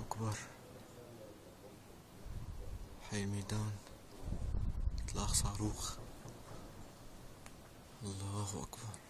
أكبر. حي ميدان إطلاق صاروخ. الله أكبر.